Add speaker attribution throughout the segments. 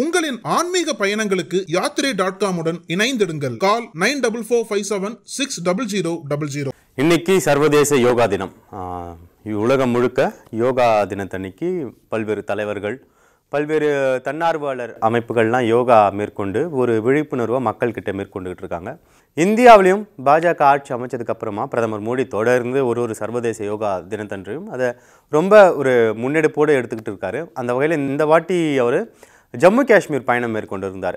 Speaker 1: உங்களின் ஆன்மீக பயணங்களுக்கு யாத்திரை டாட் காமுடன் இணைந்திடுங்கள். Call nine double four five seven six double zero double zero
Speaker 2: இன்னைக்கு சர்வதேச யோகா தினம். உலகம் முழுக்க யோகா தினத்தன்னைக்கு பல்வேறு தலைவர்கள் பல்வேறு தன்னார்வலர் அமைப்புகள்லாம் யோகா மேற்கொண்டு ஒரு விழிப்புணர்வை மக்கள்கிட்ட மேற்கொண்டுகிட்டு இருக்காங்க. இந்தியாவிலையும் பாஜக ஆட்சி அமைச்சதுக்கப்புறமா பிரதமர் மோடி தொடர்ந்து ஒரு ஒரு சர்வதேச யோகா தினத்தன்றையும் அதை ரொம்ப ஒரு முன்னெடுப்போடு எடுத்துக்கிட்டு இருக்காரு. அந்த வகையில் இந்த வாட்டி அவர் ஜம்மு காஷ்மீர் பயணம் மேற்கொண்டு இருந்தார்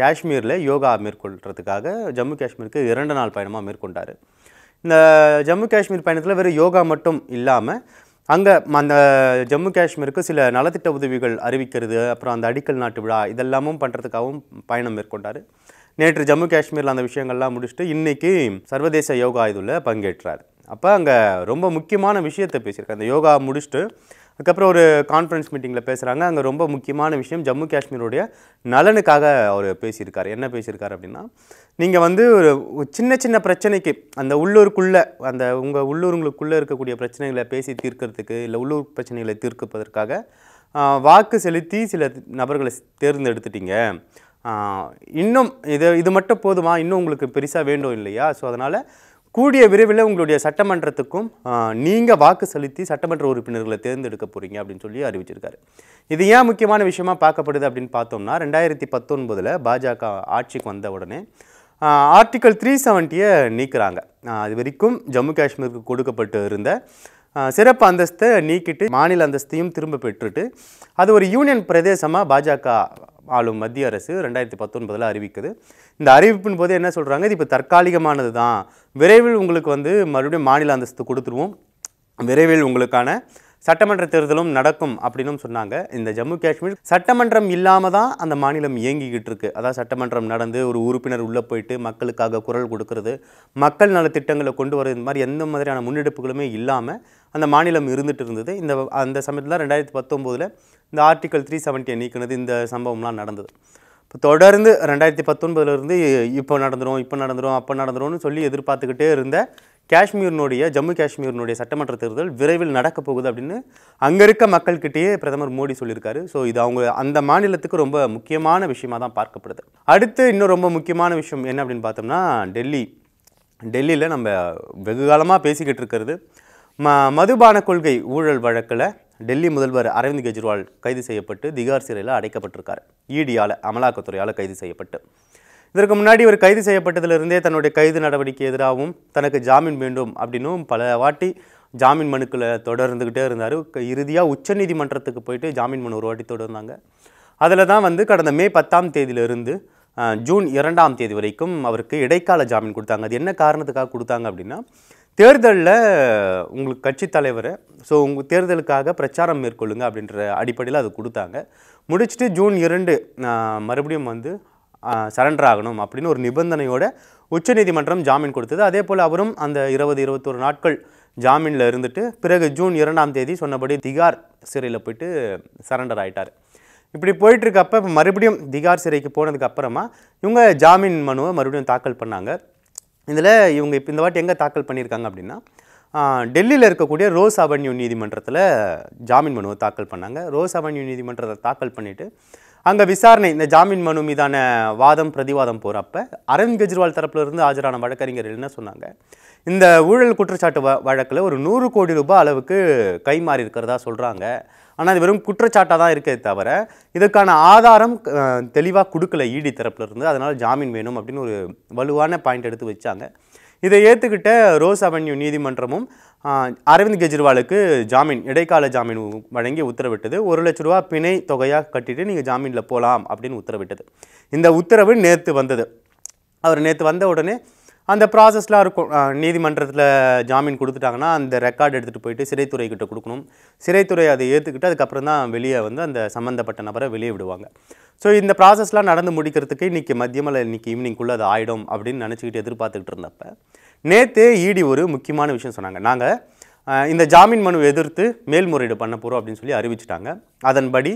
Speaker 2: காஷ்மீரில் யோகா மேற்கொள்றதுக்காக ஜம்மு காஷ்மீருக்கு இரண்டு நாள் பயணமாக மேற்கொண்டார். இந்த ஜம்மு காஷ்மீர் பயணத்தில் வெறும் யோகா மட்டும் இல்லாமல் அங்கே அந்த ஜம்மு காஷ்மீருக்கு சில நலத்திட்ட உதவிகள் அறிவிக்கிறது அப்புறம் அந்த அடிக்கல் நாட்டு விழா இதெல்லாமும் பண்ணுறதுக்காகவும் பயணம் மேற்கொண்டார். நேற்று ஜம்மு காஷ்மீரில் அந்த விஷயங்கள்லாம் முடிச்சுட்டு இன்றைக்கி சர்வதேச யோகா இதில் பங்கேற்றார். அப்போ அங்கே ரொம்ப முக்கியமான விஷயத்தை பேசியிருக்காரு. அந்த யோகா முடிச்சுட்டு அதுக்கப்புறம் ஒரு கான்ஃபரன்ஸ் மீட்டிங்கில் பேசுகிறாங்க அங்கே ரொம்ப முக்கியமான விஷயம் ஜம்மு காஷ்மீருடைய நலனுக்காக அவர் பேசியிருக்கார். என்ன பேசியிருக்காரு அப்படின்னா நீங்கள் வந்து ஒரு சின்ன சின்ன பிரச்சனைக்கு அந்த உள்ளூருக்குள்ளே அந்த உங்கள் உள்ளூருங்களுக்குள்ளே இருக்கக்கூடிய பிரச்சனைகளை பேசி தீர்க்கிறதுக்கு இல்லை உள்ளூர் பிரச்சனைகளை தீர்க்கப்பதற்காக வாக்கு செலுத்தி சில நபர்களை தேர்ந்தெடுத்துட்டீங்க. இன்னும் இது இது மட்டும் போதுமா? இன்னும் உங்களுக்கு பெருசாக வேண்டும் இல்லையா? ஸோ அதனால் கூடிய விரைவில் உங்களுடைய சட்டமன்றத்துக்கும் நீங்கள் வாக்கு செலுத்தி சட்டமன்ற உறுப்பினர்களை தேர்ந்தெடுக்க போகிறீங்க அப்படின்னு சொல்லி அறிவிச்சிருக்காரு. இது ஏன் முக்கியமான விஷயமா பார்க்கப்படுது அப்படின்னு பார்த்தோம்னா ரெண்டாயிரத்தி பத்தொன்பதில் பாஜக ஆட்சிக்கு வந்த உடனே ஆர்டிக்கல் த்ரீ செவன்ட்டியை நீக்கிறாங்க. அது வரைக்கும் ஜம்மு காஷ்மீருக்கு கொடுக்கப்பட்டு இருந்த சிறப்பு அந்தஸ்தை நீக்கிட்டு மாநில அந்தஸ்தையும் திரும்ப பெற்றுட்டு அது ஒரு யூனியன் பிரதேசமாக பாஜக ஆளும் மத்திய அரசு ரெண்டாயிரத்தி பத்தொன்பதில் அறிவிக்குது. இந்த அறிவிப்பின் போது என்ன சொல்கிறாங்க இது இப்போ தற்காலிகமானது தான் விரைவில் உங்களுக்கு வந்து மறுபடியும் மாநில அந்தஸ்து கொடுத்துருவோம். விரைவில் உங்களுக்கான சட்டமன்ற தேர்தலும் நடக்கும் அப்படின்னும் சொன்னாங்க. இந்த ஜம்மு காஷ்மீர் சட்டமன்றம் இல்லாமல் தான் அந்த மாநிலம் இயங்கிக்கிட்டு இருக்கு. அதாவது சட்டமன்றம் நடந்து ஒரு உறுப்பினர் உள்ளே போயிட்டு மக்களுக்காக குரல் கொடுக்கறது மக்கள் நல திட்டங்களை கொண்டு வர இந்த மாதிரி எந்த மாதிரியான முன்னெடுப்புகளுமே இல்லாமல் அந்த மாநிலம் இருந்துகிட்டு இருந்தது. இந்த அந்த சமயத்தில் ரெண்டாயிரத்தி பத்தொம்போதில் இந்த ஆர்டிக்கல் த்ரீ செவன்ட்டியை நீக்கினது இந்த சம்பவம்லாம் நடந்தது. இப்போ தொடர்ந்து ரெண்டாயிரத்தி பத்தொன்பதுலேருந்து இப்போ நடந்துரும் இப்போ நடந்துரும் அப்போ நடந்துரும்னு சொல்லி எதிர்பார்த்துக்கிட்டே இருந்த காஷ்மீரினுடைய ஜம்மு காஷ்மீரினுடைய சட்டமன்ற தேர்தல் விரைவில் நடக்க போகுது அப்படின்னு அங்கே இருக்க மக்கள்கிட்டயே பிரதமர் மோடி சொல்லியிருக்காரு. ஸோ இது அவங்க அந்த மாநிலத்துக்கு ரொம்ப முக்கியமான விஷயமா தான் பார்க்கப்படுது. அடுத்து இன்னும் ரொம்ப முக்கியமான விஷயம் என்ன அப்படின்னு பார்த்தோம்னா டெல்லி. டெல்லியில் நம்ம வெகு காலமாக பேசிக்கிட்டு இருக்கிறது ம மதுபான கொள்கை ஊழல் வழக்கில் டெல்லி முதல்வர் அரவிந்த் கெஜ்ரிவால் கைது செய்யப்பட்டு திகார் சிறையில் அடைக்கப்பட்டிருக்கார். ஈடியால் அமலாக்கத்துறையால் கைது செய்யப்பட்டு. இதற்கு முன்னாடி இவர் கைது செய்யப்பட்டதிலிருந்தே தன்னுடைய கைது நடவடிக்கை எதிராகவும் தனக்கு ஜாமீன் வேண்டும் அப்படின்னும் பல வாட்டி ஜாமீன் மனுக்களை தொடர்ந்துக்கிட்டே இருந்தார். இறுதியாக உச்சநீதிமன்றத்துக்கு போயிட்டு ஜாமீன் மனு ஒரு வாட்டி தொடர்ந்தாங்க. அதில் தான் வந்து கடந்த மே பத்தாம் தேதியிலிருந்து ஜூன் இரண்டாம் தேதி வரைக்கும் அவருக்கு இடைக்கால ஜாமீன் கொடுத்தாங்க. அது என்ன காரணத்துக்காக கொடுத்தாங்க அப்படின்னா தேர்தலில் உங்களுக்கு கட்சி தலைவர் ஸோ உங்கள் தேர்தலுக்காக பிரச்சாரம் மேற்கொள்ளுங்க அப்படின்ற அடிப்படையில் அது கொடுத்தாங்க. முடிச்சுட்டு ஜூன் இரண்டு மறுபடியும் வந்து சரண்டர் ஆகணும் அப்படின்னு ஒரு நிபந்தனையோட உச்சநீதிமன்றம் ஜாமீன் கொடுத்தது. அதே போல் அவரும் அந்த இருபது இருபத்தொரு நாட்கள் ஜாமீனில் இருந்துட்டு பிறகு ஜூன் இரண்டாம் தேதி சொன்னபடி திகார் சிறையில் போயிட்டு சரண்டர் ஆகிட்டார் இப்படி போயிட்டிருக்கப்ப மறுபடியும் திகார் சிறைக்கு போனதுக்கு அப்புறமா இவங்க ஜாமீன் மனுவை மறுபடியும் தாக்கல் பண்ணாங்க. இதில் இவங்க இப்போ இந்த வாட்டி எங்கே தாக்கல் பண்ணியிருக்காங்க அப்படின்னா டெல்லியில் இருக்கக்கூடிய ரோஸ் அவென்யூ நீதிமன்றத்தில் ஜாமீன் மனுவை தாக்கல் பண்ணாங்க. ரோஸ் அவென்யூ நீதிமன்றத்தை தாக்கல் பண்ணிவிட்டு அங்கே விசாரணை இந்த ஜாமீன் மனு மீதான வாதம் பிரதிவாதம் போகிறப்ப அரவிந்த் கெஜ்ரிவால் தரப்பிலிருந்து ஆஜரான வழக்கறிஞர் என்ன சொன்னாங்க? இந்த ஊழல் குற்றச்சாட்டு வ வழக்கில் ஒரு நூறு கோடி ரூபாய் அளவுக்கு கைமாறி இருக்கிறதா சொல்கிறாங்க ஆனால் அது வெறும் குற்றச்சாட்டாக தான் இருக்கே தவிர இதுக்கான ஆதாரம் தெளிவாக கொடுக்கல இடி தரப்பில் இருந்து. அதனால் ஜாமீன் வேணும் அப்படின்னு ஒரு வலுவான பாயிண்ட் எடுத்து வச்சாங்க. இதை ஏற்றுக்கிட்ட ரோஸ் அவென்யூ நீதிமன்றமும் அரவிந்த் கெஜ்ரிவாலுக்கு ஜாமீன் இடைக்கால ஜாமீன் வழங்கி உத்தரவிட்டது. ஒரு லட்ச ரூபா பிணை தொகையாக கட்டிட்டு நீங்கள் ஜாமீனில் போகலாம் அப்படின்னு உத்தரவிட்டது. இந்த உத்தரவு நேற்று வந்தது. அவர் நேற்று வந்த உடனே அந்த ப்ராசஸ்லாம் இருக்கும். நீதிமன்றத்தில் ஜாமீன் கொடுத்துட்டாங்கன்னா அந்த ரெக்கார்டு எடுத்துகிட்டு போயிட்டு சிறைத்துறை கிட்ட கொடுக்கணும். சிறைத்துறை அதை ஏற்றுக்கிட்டு அதுக்கப்புறம் தான் வெளியே வந்து அந்த சம்மந்தப்பட்ட நபரை வெளியே விடுவாங்க. ஸோ இந்த ப்ராசஸ்லாம் நடந்து முடிக்கிறதுக்கு இன்றைக்கி மதியமில் இன்னைக்கு ஈவினிங்குள்ளே அது ஆகிடும் அப்படின்னு நினச்சிக்கிட்டு எதிர்பார்த்துக்கிட்டு இருந்தப்போ நேற்று இடி ஒரு முக்கியமான விஷயம் சொன்னாங்க. நாங்கள் இந்த ஜாமீன் மனு எதிர்த்து மேல்முறையீடு பண்ண போகிறோம் அப்படின்னு சொல்லி அறிவிச்சிட்டாங்க. அதன்படி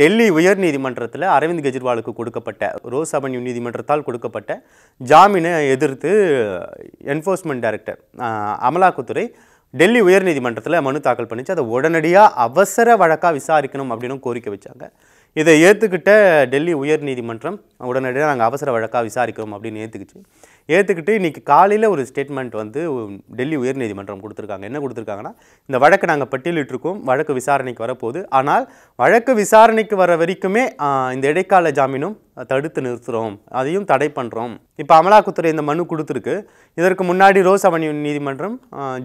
Speaker 2: டெல்லி உயர்நீதிமன்றத்தில் அரவிந்த் கெஜ்ரிவாலுக்கு கொடுக்கப்பட்ட ரோஸ் அவென்யூ நீதிமன்றத்தால் கொடுக்கப்பட்ட ஜாமீனை எதிர்த்து என்ஃபோர்ஸ்மெண்ட் டைரக்டர் அமலாக்கத்துறை டெல்லி உயர்நீதிமன்றத்தில் மனு தாக்கல் பண்ணிச்சு. அதை உடனடியாக அவசர வழக்காக விசாரிக்கணும் அப்படின்னு கோரிக்கை வச்சாங்க. இதை ஏற்றுக்கிட்ட டெல்லி உயர்நீதிமன்றம் உடனடியாக நாங்கள் அவசர வழக்காக விசாரிக்கிறோம் அப்படின்னு ஏற்றுக்குச்சு ஏற்றுக்கிட்டு இன்றைக்கி காலையில் ஒரு ஸ்டேட்மெண்ட் வந்து டெல்லி உயர்நீதிமன்றம் கொடுத்துருக்காங்க. என்ன கொடுத்துருக்காங்கன்னா இந்த வழக்கை நாங்கள் பட்டியலிட்டிருக்கோம். வழக்கு விசாரணைக்கு வரப்போகுது. ஆனால் வழக்கு விசாரணைக்கு வர வரைக்குமே இந்த இடைக்கால ஜாமீனும் தடுத்து நிறுத்துகிறோம் அதையும் தடை பண்ணுறோம் இப்போ அமலாக்கத்துறை இந்த மனு கொடுத்துருக்கு. இதற்கு முன்னாடி ரோஸ் அவென்யூ நீதிமன்றம்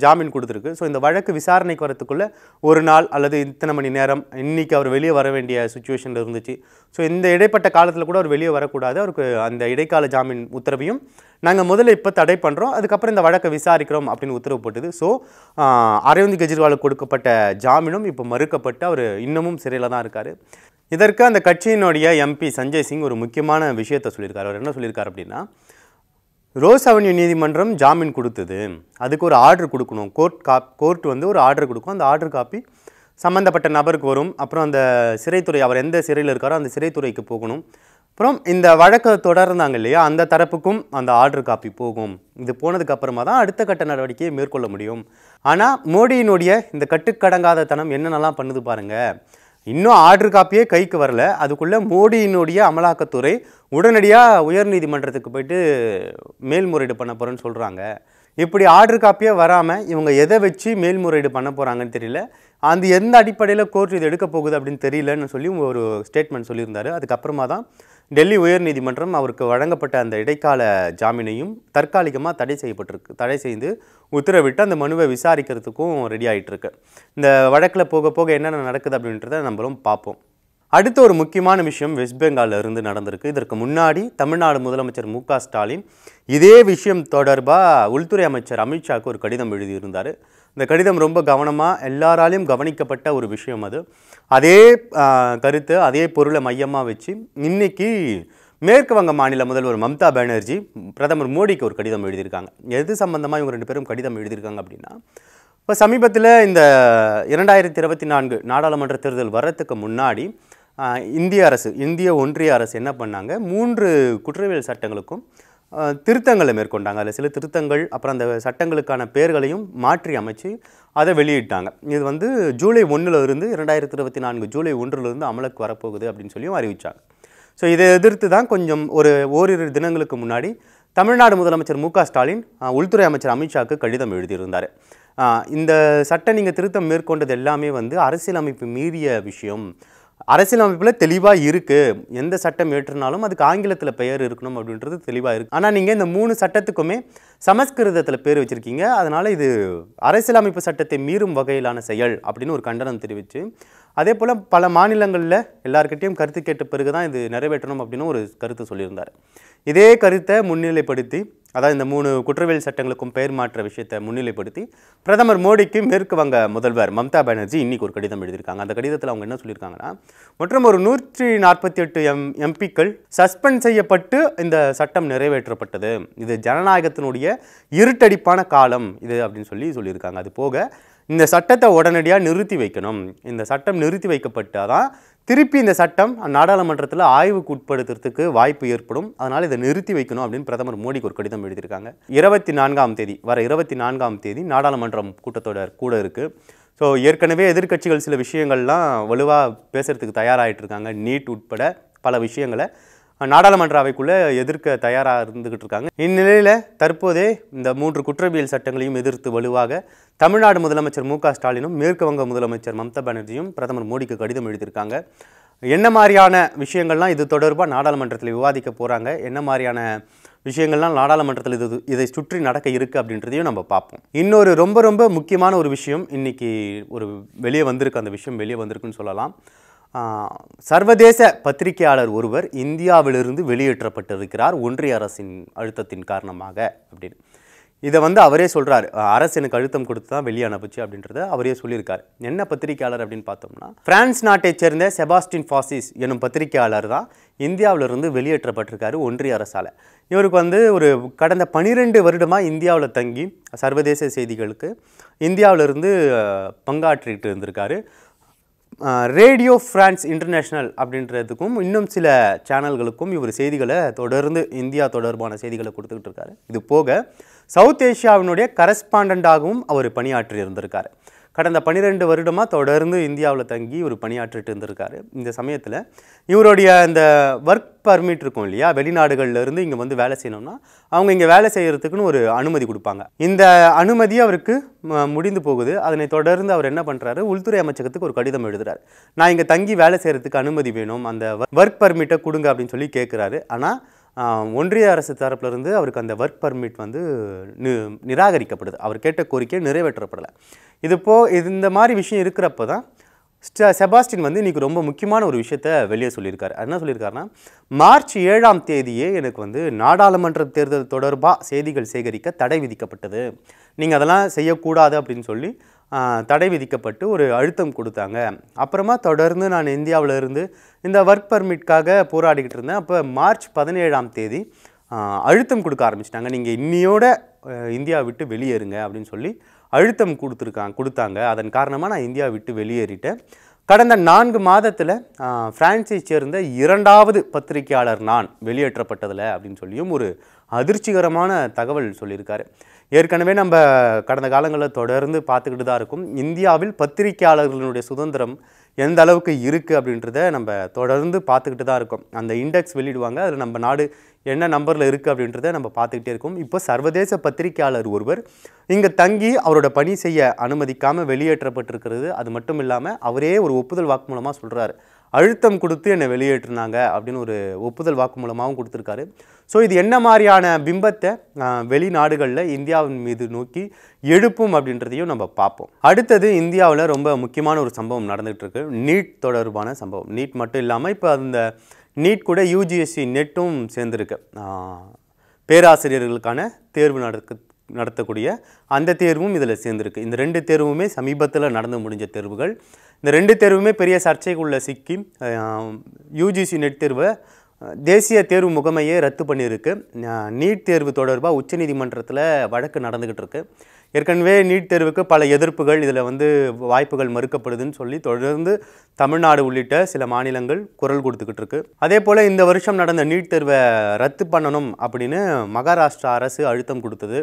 Speaker 2: ஜாமீன் கொடுத்துருக்கு. ஸோ இந்த வழக்கு விசாரணைக்கு வரத்துக்குள்ளே ஒரு நாள் அல்லது இத்தனை மணி நேரம் இன்னைக்கு அவர் வெளியே வர வேண்டிய சுச்சுவேஷனில் இருந்துச்சு. ஸோ இந்த இடைப்பட்ட காலத்தில் கூட அவர் வெளியே வரக்கூடாது. அவருக்கு அந்த இடைக்கால ஜாமீன் உத்தரவையும் நாங்கள் முதல்ல இப்போ தடை பண்ணுறோம் அதுக்கப்புறம் இந்த வழக்கை விசாரிக்கிறோம் அப்படின்னு உத்தரவு போட்டது. ஸோ அரவிந்த் கெஜ்ரிவாலுக்கு கொடுக்கப்பட்ட ஜாமீனும் இப்போ மறுக்கப்பட்டு அவர் இன்னமும் சிறையில் தான் இருக்கார். இதற்கு அந்த கட்சியினுடைய எம்பி சஞ்சய் சிங் ஒரு முக்கியமான விஷயத்தை சொல்லியிருக்கார். அவர் என்ன சொல்லியிருக்காரு அப்படின்னா ரோஸ் அவென்யூ நீதிமன்றம் ஜாமீன் கொடுத்தது. அதுக்கு ஒரு ஆர்டர் கொடுக்கணும். கோர்ட் காப் கோர்ட் வந்து ஒரு ஆர்டர் கொடுக்கும். அந்த ஆர்டர் காப்பி சம்மந்தப்பட்ட நபருக்கு வரும். அப்புறம் அந்த சிறைத்துறை அவர் எந்த சிறையில் இருக்காரோ அந்த சிறைத்துறைக்கு போகணும். அப்புறம் இந்த வழக்கை தொடர்ந்தாங்க இல்லையா? அந்த தரப்புக்கும் அந்த ஆர்டர் காப்பி போகும். இது போனதுக்கு அப்புறமா தான் அடுத்த கட்ட நடவடிக்கையை மேற்கொள்ள முடியும். ஆனால் மோடியினுடைய இந்த கட்டுக்கடங்காத தனம் என்னென்னலாம் பண்ணுது பாருங்கள் இன்னும் ஆர்டர் காப்பியே கைக்கு வரல. அதுக்குள்ளே மோடியினுடைய அமலாக்கத்துறை உடனடியாக உயர்நீதிமன்றத்துக்கு போயிட்டு மேல்முறையீடு பண்ண போகிறேன்னு சொல்கிறாங்க இப்படி ஆர்டர் காப்பியே வராமல் இவங்க எதை வச்சு மேல்முறையீடு பண்ண போகிறாங்கன்னு தெரியல. அந்த எந்த அடிப்படையில் கோர்ட் இது எடுக்க போகுது அப்படின்னு தெரியலன்னு சொல்லி ஒரு ஸ்டேட்மெண்ட் சொல்லியிருந்தாரு. அதுக்கப்புறமா தான் டெல்லி உயர்நீதிமன்றம் அவருக்கு வழங்கப்பட்ட அந்த இடைக்கால ஜாமீனையும் தற்காலிகமாக தடை செய்யப்பட்டிருக்கு. தடை செய்து உத்தரவிட்டு அந்த மனுவை விசாரிக்கிறதுக்கும் ரெடி ஆகிட்டுருக்கு இந்த வழக்கில் போக போக என்னென்ன நடக்குது அப்படின்றத நம்மளும் பார்ப்போம். அடுத்த ஒரு முக்கியமான விஷயம் வெஸ்ட் பெங்காலில் இருந்து நடந்திருக்கு. இதற்கு முன்னாடி தமிழ்நாடு முதலமைச்சர் மு ஸ்டாலின் இதே விஷயம் தொடர்பாக உள்துறை அமைச்சர் அமித்ஷாவுக்கு ஒரு கடிதம் எழுதியிருந்தார். இந்த கடிதம் ரொம்ப கவனமாக எல்லாராலையும் கவனிக்கப்பட்ட ஒரு விஷயம் அது. அதே கருத்து அதே பொருளை மையமாக வச்சு இன்னைக்கு மேற்கு வங்க மாநில முதல்வர் மம்தா பானர்ஜி பிரதமர் மோடிக்கு ஒரு கடிதம் எழுதியிருக்காங்க. எது சம்மந்தமாக இவங்க ரெண்டு பேரும் கடிதம் எழுதியிருக்காங்க அப்படின்னா இப்போ சமீபத்தில் இந்த இரண்டாயிரத்தி இருபத்தி நான்கு நாடாளுமன்ற தேர்தல் வர்றதுக்கு முன்னாடி இந்திய அரசு இந்திய ஒன்றிய அரசு என்ன பண்ணாங்க? மூன்று குற்றவியல் சட்டங்களுக்கும் திருத்தங்களை மேற்கொண்டாங்க. அதில் சில திருத்தங்கள் அப்புறம் அந்த சட்டங்களுக்கான பெயர்களையும் மாற்றி அமைச்சு அதை வெளியிட்டாங்க. இது வந்து ஜூலை ஒன்றில் இருந்து இரண்டாயிரத்தி இருபத்தி நான்கு ஜூலை ஒன்றில் இருந்து அமலுக்கு வரப்போகுது அப்படின்னு சொல்லியும் அறிவித்தாங்க ஸோ இதை எதிர்த்து தான் கொஞ்சம் ஒரு ஓரிரு தினங்களுக்கு முன்னாடி தமிழ்நாடு முதலமைச்சர் மு ஸ்டாலின் உள்துறை அமைச்சர் அமித்ஷாவுக்கு கடிதம் எழுதியிருந்தார். இந்த சட்டம் நீங்கள் திருத்தம் மேற்கொண்டது எல்லாமே வந்து அரசியலமைப்பு மீறிய விஷயம். அரசியலமைப்பில் தெளிவாக இருக்குது எந்த சட்டம் ஏற்றுனாலும் அதுக்கு ஆங்கிலத்தில் பெயர் இருக்கணும் அப்படின்றது தெளிவாக இருக்குது ஆனால் நீங்கள் இந்த மூணு சட்டத்துக்குமே சமஸ்கிருதத்தில் பேர் வச்சுருக்கீங்க. அதனால் இது அரசியலமைப்பு சட்டத்தை மீறும் வகையிலான செயல் அப்படின்னு ஒரு கண்டனம் தெரிவித்து அதே போல் பல மாநிலங்களில் எல்லாருக்கிட்டையும் கருத்து கேட்ட பிறகு தான் இது நிறைவேற்றணும் அப்படின்னு ஒரு கருத்து சொல்லியிருந்தார். இதே கருத்தை முன்னிலைப்படுத்தி அதாவது இந்த மூணு குற்றவியல் சட்டங்களுக்கும் பெயர் மாற்ற விஷயத்தை முன்னிலைப்படுத்தி பிரதமர் மோடிக்கு மேற்கு வங்க முதல்வர் மம்தா பானர்ஜி இன்றைக்கி ஒரு கடிதம் எழுதியிருக்காங்க. அந்த கடிதத்தில் அவங்க என்ன சொல்லியிருக்காங்கன்னா மற்றும் ஒரு நூற்றி நாற்பத்தி எட்டு எம் எம்பிக்கள் சஸ்பெண்ட் செய்யப்பட்டு இந்த சட்டம் நிறைவேற்றப்பட்டது. இது ஜனநாயகத்தினுடைய இருட்டடிப்பான காலம் இது அப்படின்னு சொல்லி சொல்லியிருக்காங்க. அது போக இந்த சட்டத்தை உடனடியாக நிறுத்தி வைக்கணும். இந்த சட்டம் நிறுத்தி வைக்கப்பட்டால் தான் திருப்பி இந்த சட்டம் நாடாளுமன்றத்தில் ஆய்வுக்கு உட்படுத்துறதுக்கு வாய்ப்பு ஏற்படும். அதனால் இதை நிறுத்தி வைக்கணும் அப்படின்னு பிரதமர் மோடிக்கு ஒரு கடிதம் எழுதியிருக்காங்க. இருபத்தி நான்காம் தேதி வர இருபத்தி நான்காம் தேதி நாடாளுமன்றம் கூட்டத்தொடர் கூட இருக்குது ஸோ ஏற்கனவே எதிர்க்கட்சிகள் சில விஷயங்கள்லாம் வலுவாக பேசுகிறதுக்கு தயாராகிட்டு இருக்காங்க. நீட் உட்பட பல விஷயங்களை. நாடாளுமன்ற அவைக்குள்ளே எதிர்க்க தயாராக இருந்துகிட்டு இருக்காங்க. இந்நிலையில் தற்போதே இந்த மூன்று குற்றவியல் சட்டங்களையும் எதிர்த்து வலுவாக தமிழ்நாடு முதலமைச்சர் மு ஸ்டாலினும் மேற்கு வங்க முதலமைச்சர் மம்தா பானர்ஜியும் பிரதமர் மோடிக்கு கடிதம் எழுதியிருக்காங்க. என்ன மாதிரியான விஷயங்கள்லாம் இது தொடர்பாக நாடாளுமன்றத்தில் விவாதிக்க போகிறாங்க என்ன மாதிரியான விஷயங்கள்லாம் நாடாளுமன்றத்தில் இது இதை சுற்றி நடக்க இருக்குது அப்படின்றதையும் நம்ம பார்ப்போம். இன்னொரு ரொம்ப ரொம்ப முக்கியமான ஒரு விஷயம் இன்றைக்கி ஒரு வெளியே வந்திருக்கு. அந்த விஷயம் வெளியே வந்திருக்குன்னு சொல்லலாம். சர்வதேச பத்திரிகையாளர் ஒருவர் இந்தியாவிலிருந்து வெளியேற்றப்பட்டிருக்கிறார் ஒன்றிய அரசின் அழுத்தத்தின் காரணமாக அப்படின்னு. இதை வந்து அவரே சொல்கிறார் அரசு எனக்கு அழுத்தம் கொடுத்து தான் வெளியே அனுப்புச்சு அப்படின்றத அவரே சொல்லியிருக்காரு. என்ன பத்திரிகையாளர் அப்படின்னு பார்த்தோம்னா பிரான்ஸ் நாட்டைச் சேர்ந்த செபாஸ்டின் ஃபாசிஸ் எனும் பத்திரிகையாளர் தான் இந்தியாவிலிருந்து வெளியேற்றப்பட்டிருக்காரு ஒன்றிய அரசால். இவருக்கு வந்து ஒரு கடந்த பனிரெண்டு வருடமாக இந்தியாவில் தங்கி சர்வதேச செய்திகளுக்கு இந்தியாவிலிருந்து பங்காற்றிட்டு இருந்திருக்காரு. ரேடியோ ஃப்ரான்ஸ் இன்டர்நேஷ்னல் அப்படின்றதுக்கும் இன்னும் சில சேனல்களுக்கும் இவர் செய்திகளை தொடர்ந்து இந்தியா தொடர்பான செய்திகளை கொடுத்துக்கிட்டு இருக்காரு. இது போக சவுத் ஏஷியாவினுடைய கரஸ்பாண்டண்டாகவும் அவர் பணியாற்றி இருந்திருக்காரு. கடந்த பன்னிரெண்டு வருடமாக தொடர்ந்து இந்தியாவில் தங்கி ஒரு பணியாற்றிட்டு இருந்திருக்காரு. இந்த சமயத்தில் இவருடைய இந்த ஒர்க் பர்மிட் இருக்கும் இல்லையா? வெளிநாடுகள்லேருந்து இங்கே வந்து வேலை செய்யணும்னா அவங்க இங்கே வேலை செய்கிறதுக்குன்னு ஒரு அனுமதி கொடுப்பாங்க. இந்த அனுமதி அவருக்கு முடிந்து போகுது. அதனை தொடர்ந்து அவர் என்ன பண்ணுறாரு உள்துறை அமைச்சகத்துக்கு ஒரு கடிதம் எழுதுறாரு. நான் இங்கே தங்கி வேலை செய்கிறதுக்கு அனுமதி வேணும். அந்த ஒர்க் பர்மிட்டை கொடுங்க அப்படின்னு சொல்லி கேட்குறாரு ஆனால் ஒன்றிய அரசு தரப்பிலிருந்து அவருக்கு அந்த ஒர்க் பர்மிட் வந்து நி நிராகரிக்கப்படுது. அவர் கேட்ட கோரிக்கை நிறைவேற்றப்படலை. இது போ இது இந்த மாதிரி விஷயம் இருக்கிறப்ப தான் செபாஸ்டின் வந்து இன்றைக்கி ரொம்ப முக்கியமான ஒரு விஷயத்த வெளியே சொல்லியிருக்காரு. என்ன சொல்லியிருக்காருன்னா மார்ச் ஏழாம் தேதியே எனக்கு வந்து நாடாளுமன்ற தேர்தல் தொடர்பாக செய்திகள் சேகரிக்க தடை விதிக்கப்பட்டது. நீங்கள் அதெல்லாம் செய்யக்கூடாது அப்படின்னு சொல்லி தடை விதிக்கப்பட்டு ஒரு அழுத்தம் கொடுத்தாங்க. அப்புறமா தொடர்ந்து நான் இந்தியாவில் இருந்து இந்த ஒர்க் பர்மிட்காக போராடிக்கிட்டு இருந்தேன். அப்போ மார்ச் பதினேழாம் தேதி அழுத்தம் கொடுக்க ஆரம்பிச்சிட்டாங்க. நீங்கள் இன்னியோட இந்தியா விட்டு வெளியேறுங்க அப்படின்னு சொல்லி அழுத்தம் கொடுத்துருக்காங்க கொடுத்தாங்க. அதன் காரணமாக நான் இந்தியா விட்டு வெளியேறிட்டேன். கடந்த நான்கு மாதத்தில் ஃப்ரான்ஸை சேர்ந்த இரண்டாவது பத்திரிகையாளர் நான் வெளியேற்றப்பட்டதில் அப்படின்னு சொல்லியும் ஒரு அதிர்ச்சிகரமான தகவல் சொல்லியிருக்காரு. ஏற்கனவே நம்ம கடந்த காலங்களில் தொடர்ந்து பார்த்துக்கிட்டு தான் இருக்கும். இந்தியாவில் பத்திரிகையாளர்களுடைய சுதந்திரம் எந்த அளவுக்கு இருக்குது அப்படின்றத நம்ம தொடர்ந்து பார்த்துக்கிட்டு தான் இருக்கோம். அந்த இண்டெக்ஸ் வெளியிடுவாங்க. அதில் நம்ம நாடு என்ன நம்பரில் இருக்குது அப்படின்றத நம்ம பார்த்துக்கிட்டே இருக்கோம். இப்போ சர்வதேச பத்திரிகையாளர் ஒருவர் இங்கே தங்கி அவரோட பணி செய்ய அனுமதிக்காமல் வெளியேற்றப்பட்டிருக்கிறது. அது மட்டும் இல்லாமல் அவரே ஒரு ஒப்புதல் வாக்குமூலமாக சொல்கிறாரு அழுத்தம் கொடுத்து என்னை வெளியேற்றினாங்க அப்படின்னு ஒரு ஒப்புதல் வாக்குமூலமாகவும் கொடுத்துருக்காரு. ஸோ இது என்ன மாதிரியான பிம்பத்தை வெளிநாடுகளில் இந்தியாவின் மீது நோக்கி எழுப்பும் அப்படின்றதையும் நம்ம பார்ப்போம். அடுத்தது இந்தியாவில் ரொம்ப முக்கியமான ஒரு சம்பவம் நடந்துகிட்ருக்கு நீட் தொடர்பான சம்பவம். நீட் மட்டும் இல்லாமல் இப்போ அந்த நீட் கூட யூஜிஎஸ்சி நெட்டும் சேர்ந்துருக்கு. பேராசிரியர்களுக்கான தேர்வு நடக்க நடத்தக்கூடிய அந்த தேர்வும் இதில் சேர்ந்துருக்கு. இந்த ரெண்டு தேர்வுமே சமீபத்தில் நடந்து முடிஞ்ச தேர்வுகள். இந்த ரெண்டு தேர்வுமே பெரிய சர்ச்சைக்குள்ள சிக்கி யூஜிசி நெட் தேர்வை தேசிய தேர்வு முகமையே ரத்து பண்ணியிருக்கு. நீட் தேர்வு தொடர்பாக உச்சநீதிமன்றத்தில் வழக்கு நடந்துக்கிட்டு இருக்கு. ஏற்கனவே நீட் தேர்வுக்கு பல எதிர்ப்புகள் இதில் வந்து வாய்ப்புகள் மறுக்கப்படுதுன்னு சொல்லி தொடர்ந்து தமிழ்நாடு உள்ளிட்ட சில மாநிலங்கள் குரல் கொடுத்துக்கிட்டு இருக்கு. அதே போல் இந்த வருஷம் நடந்த நீட் தேர்வை ரத்து பண்ணணும் அப்படின்னு மகாராஷ்டிரா அரசு அழுத்தம் கொடுத்தது.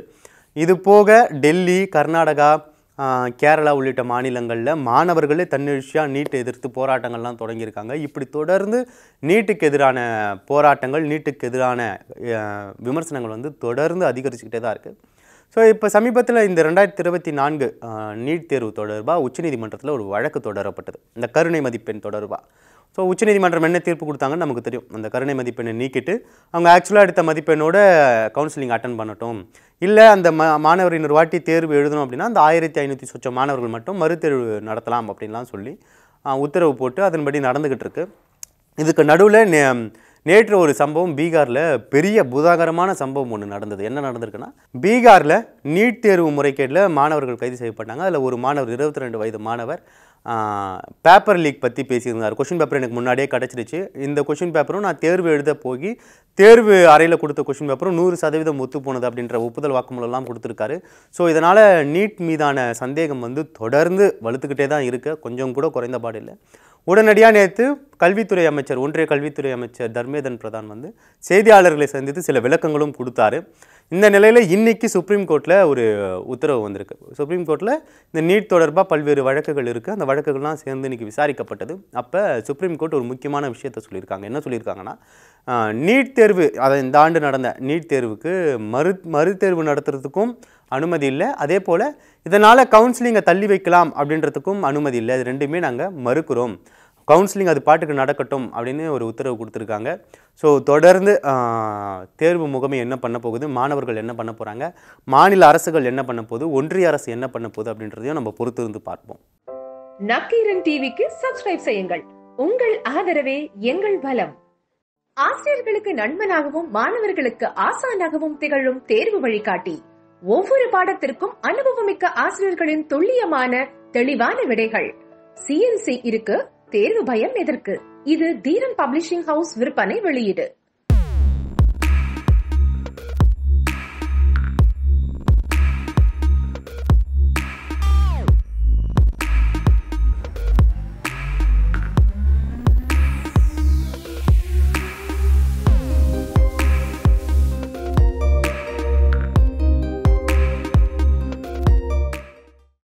Speaker 2: இது போக டெல்லி கர்நாடகா கேரளா உள்ளிட்ட மாநிலங்களில் மாணவர்களே தன்னெழுச்சியாக நீட்டை எதிர்த்து போராட்டங்கள்லாம் தொடங்கியிருக்காங்க. இப்படி தொடர்ந்து நீட்டுக்கு எதிரான போராட்டங்கள் நீட்டுக்கு எதிரான விமர்சனங்கள் வந்து தொடர்ந்து அதிகரிச்சுக்கிட்டே தான் இருக்குது ஸோ இப்போ சமீபத்தில் இந்த ரெண்டாயிரத்தி இருபத்தி நான்கு நீட் தேர்வு தொடர்பாக உச்சநீதிமன்றத்தில் ஒரு வழக்கு தொடரப்பட்டது. இந்த கருணை மதிப்பெண் தொடர்பாக ஸோ உச்சநீதிமன்றம் என்ன தீர்ப்பு கொடுத்தாங்கன்னு நமக்கு தெரியும். அந்த கருணை மதிப்பெண்ணை நீக்கிட்டு அவங்க ஆக்சுவலாக எடுத்த மதிப்பெண்ணோட கவுன்சிலிங் அட்டன் பண்ணட்டும். இல்லை அந்த ம மாணவர் இன்னொரு வாட்டி தேர்வு எழுதணும் அப்படின்னா அந்த ஆயிரத்தி ஐநூற்றி சொச்ச மாணவர்கள் மட்டும் மறுதேர்வு நடத்தலாம் அப்படின்லாம் சொல்லி உத்தரவு போட்டு அதன்படி நடந்துக்கிட்டு இருக்கு. இதுக்கு நடுவில் நே நேற்று ஒரு சம்பவம் பீகாரில் பெரிய புதாகரமான சம்பவம் ஒன்று நடந்தது. என்ன நடந்திருக்குன்னா பீகாரில் நீட் தேர்வு முறைகேட்டில் மாணவர்கள் கைது செய்யப்பட்டாங்க. அதில் ஒரு மாணவர் இருபத்தி ரெண்டு வயது மாணவர் பேப்பர் லீக் பற்றி பேசியிருந்தார். கொஷின் பேப்பர் எனக்கு முன்னாடியே கிடச்சிருச்சு. இந்த கொஷின் பேப்பரும் நான் தேர்வு எழுத போய் தேர்வு அறையில் கொடுத்த கொஷின் பேப்பரும் நூறு சதவீதம் ஒத்து போனது அப்படின்ற ஒப்புதல் வாக்குமூலம்லாம் கொடுத்துருக்காரு. ஸோ இதனால் நீட் மீதான சந்தேகம் வந்து தொடர்ந்து வலுத்துக்கிட்டே தான் இருக்குது கொஞ்சம் கூட குறைந்த பாடு இல்லை. உடனடியாக நேற்று கல்வித்துறை அமைச்சர் ஒன்றிய கல்வித்துறை அமைச்சர் தர்மேதன் பிரதான் வந்து செய்தியாளர்களை சந்தித்து சில விளக்கங்களும் கொடுத்தாரு. இந்த நிலையில் இன்றைக்கி சுப்ரீம் கோர்ட்டில் ஒரு உத்தரவு வந்திருக்கு. சுப்ரீம் கோர்ட்டில் இந்த நீட் தொடர்பாக பல்வேறு வழக்குகள் இருக்குது அந்த வழக்குகள்லாம் சேர்ந்து இன்னைக்கு விசாரிக்கப்பட்டது. அப்போ சுப்ரீம் கோர்ட் ஒரு முக்கியமான விஷயத்த சொல்லியிருக்காங்க. என்ன சொல்லியிருக்காங்கன்னா நீட் தேர்வு அதை இந்த ஆண்டு நடந்த நீட் தேர்வுக்கு மறு மறுதேர்வு நடத்துறதுக்கும் அனுமதி இல்லை. அதே போல் இதனால் கவுன்சிலிங்கை தள்ளி வைக்கலாம் அப்படின்றதுக்கும் அனுமதி இல்லை. இது ரெண்டுமே நாங்கள் மறுக்கிறோம். கவுன்சிலிங் அது பாட்டுக்கு நடக்கட்டும் அப்படின்னு ஒரு உத்தரவு கொடுத்துருக்காங்க. ஸோ தொடர்ந்து தேர்வு முகமை என்ன பண்ண போகுது? மாணவர்கள் என்ன பண்ண போகிறாங்க மாநில அரசுகள் என்ன பண்ண போகுது? ஒன்றிய அரசு என்ன பண்ண போகுது? அப்படின்றதையும் நம்ம பொறுத்திருந்து பார்ப்போம்.
Speaker 3: நக்கீரன் டிவிக்கு சப்ஸ்கிரைப் செய்யுங்கள். உங்கள் ஆதரவே எங்கள் பலம். ஆசிரியர்களுக்கு நண்பனாகவும் மாணவர்களுக்கு ஆசானாகவும் திகழும் தேர்வு வழிகாட்டி. ஒவ்வொரு பாடத்திற்கும் அனுபவமிக்க ஆசிரியர்களின் துல்லியமான தெளிவான விடைகள். சிஎன்சி இருக்கு தேர்வு பயம் எதற்கு? இது தீரன் பப்ளிஷிங் ஹவுஸ் விற்பனை வெளியீடு.